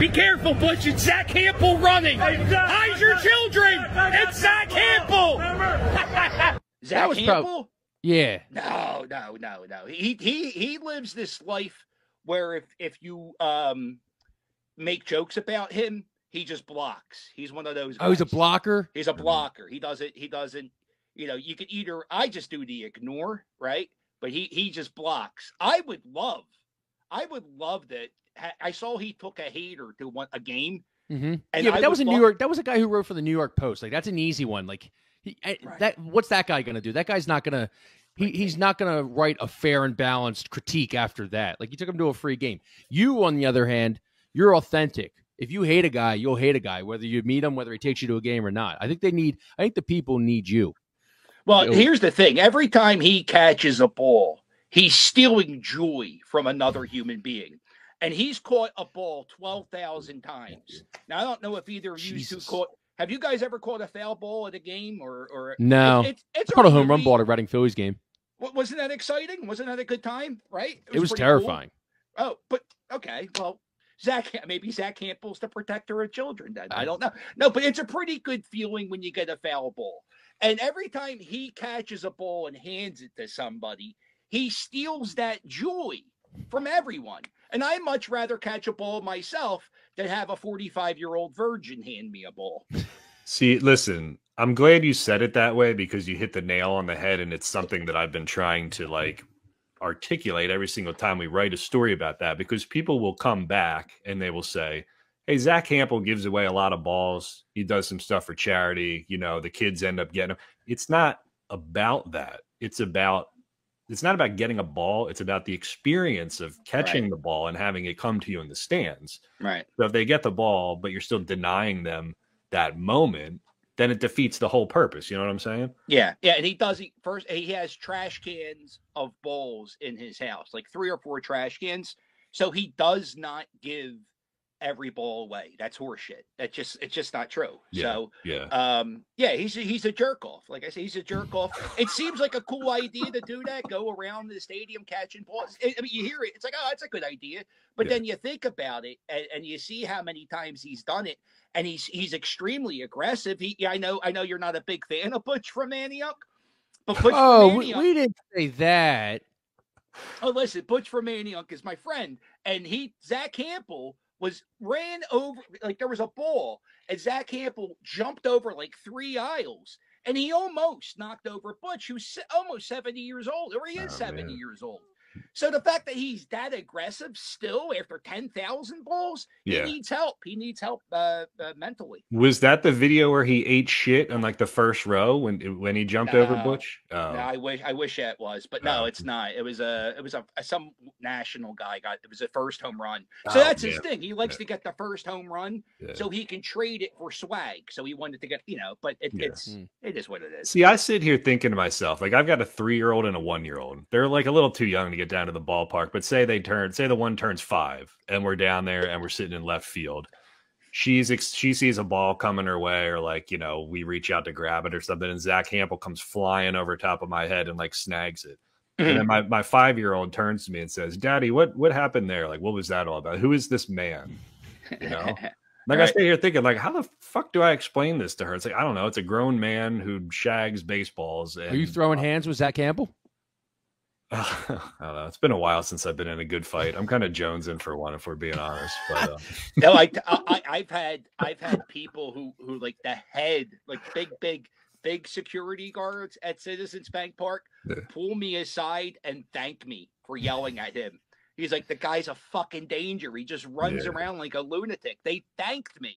Be careful, Butch. It's Zack Hample running. Hide your children. It's Zack Hample. Zack was Campbell? prob- Yeah. No, no, no, no. He he he lives this life where if if you um make jokes about him, he just blocks. He's one of those. Oh, he's a blocker. He's a blocker. He doesn't. He doesn't. You know, you could either. I just do the ignore, right? But he he just blocks. I would love. I would love that. I saw he took a hater to one a game. hmm And yeah, but I that was a New York. That was a guy who wrote for the New York Post. Like that's an easy one. Like he, Right. that. What's that guy gonna do? That guy's not gonna. He, he's not gonna write a fair and balanced critique after that. Like you took him to a free game. You, on the other hand, you're authentic. If you hate a guy, you'll hate a guy, whether you meet him, whether he takes you to a game or not. I think they need. I think the people need you. Well, Yo. here's the thing. Every time he catches a ball, he's stealing joy from another human being. And he's caught a ball 12,000 times. Now, I don't know if either of you two caught. Have you guys ever caught a foul ball at a game or or No, It's, it's, I caught a home run really- ball at a Reading Phillies game. wa- Wasn't that exciting? Wasn't that a good time? Right? It was pretty cool. terrifying. Oh, but okay. Well, Zack, maybe Zack Hample's the protector of children. Then I don't know. No, but it's a pretty good feeling when you get a foul ball. And every time he catches a ball and hands it to somebody, he steals that joy from everyone. And I much rather catch a ball myself than have a 45 year old virgin hand me a ball. See, listen, I'm glad you said it that way because you hit the nail on the head, and it's something that I've been trying to like articulate every single time we write a story about that because people will come back and they will say, Hey, Zack Hample gives away a lot of balls. He does some stuff for charity. You know, the kids end up getting them. It's not about that. It's about it's not about getting a ball. It's about the experience of catching Right. the ball and having it come to you in the stands. Right. So if they get the ball, but you're still denying them that moment, then it defeats the whole purpose. You know what I'm saying? Yeah, yeah, and he does. He first he has trash cans of bowls in his house, like three or four trash cans. So he does not give every ball away. That's horseshit. That's just it's just not true. Yeah. So Yeah. um yeah, he's a, he's a jerk off. Like I say, he's a jerk off. It seems like a cool idea to do that. Go around the stadium catching balls. I I mean, you hear it. It's like oh, that's a good idea. But Yeah. then you think about it, and, and you see how many times he's done it, and he's he's extremely aggressive. He, I know, I know, you're not a big fan of Butch from Antioch, but Butch Oh, from we, Antioch. we didn't say that. Oh, listen, Butch from Antioch is my friend, and he Zack Hample was ran over like there was a ball, and Zack Hample jumped over like three aisles, and he almost knocked over Butch, who's almost seventy years old, or he is oh, seventy man. years old. So the fact that he's that aggressive still after ten thousand balls, Yeah. he needs help. He needs help uh, uh, mentally. Was that the video where he ate shit on like the first row when when he jumped over Butch? Oh, No, I wish I wish it was, but no, Oh. it's not. It was a it was a some national guy got it was a first home run. So Oh, that's his thing. He likes Yeah. to get the first home run yeah. so he can trade it for swag. So he wanted to get you know, but it, Yeah. it's Mm. it is what it is. See, I sit here thinking to myself, like I've got a three year old and a one year old. They're like a little too young to get down to the ballpark, but say they turn, say the one turns five, and we're down there and we're sitting in left field. She's ex- she sees a ball coming her way, or like you know, we reach out to grab it or something, and Zack Hample comes flying over top of my head and like snags it. And Mm-hmm. then my, my five year old turns to me and says, "Daddy, what what happened there? Like, what was that all about? Who is this man?" You know? Like I Right. stay here thinking, like, how the fuck do I explain this to her? It's like I don't know. It's a grown man who shags baseballs. And, Are you throwing hands with Zack Hample? I don't know. It's been a while since I've been in a good fight. I'm kind of jonesing for one, if we're being honest. But uh, no, I, I I've had I've had people who who like the head like big big big security guards at Citizens Bank Park Yeah. pull me aside and thank me for yelling at him. He's like the guy's a fucking danger. He just runs Yeah. around like a lunatic. They thanked me.